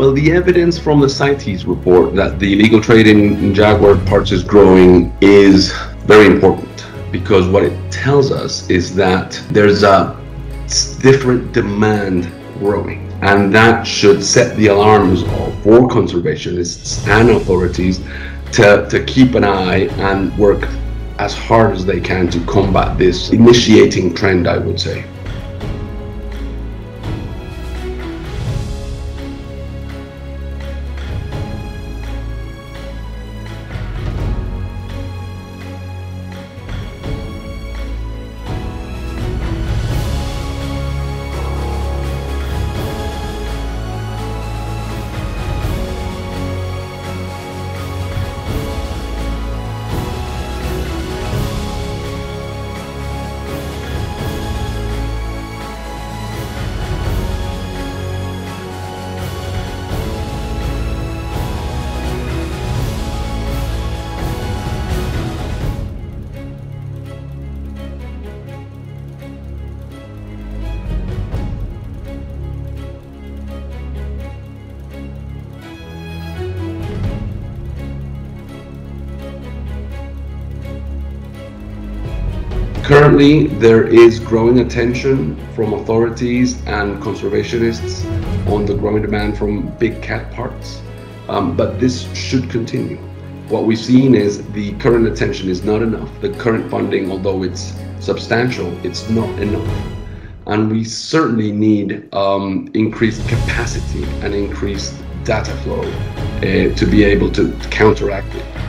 Well, the evidence from the CITES report that the illegal trade in jaguar parts is growing is very important because what it tells us is that there's a different demand growing. And that should set the alarms for conservationists and authorities to, to keep an eye and work as hard as they can to combat this initiating trend, I would say. Currently, there is growing attention from authorities and conservationists on the growing demand from big cat parts, um, but this should continue. What we've seen is the current attention is not enough. The current funding, although it's substantial, it's not enough. And we certainly need um, increased capacity and increased data flow uh, to be able to counteract it.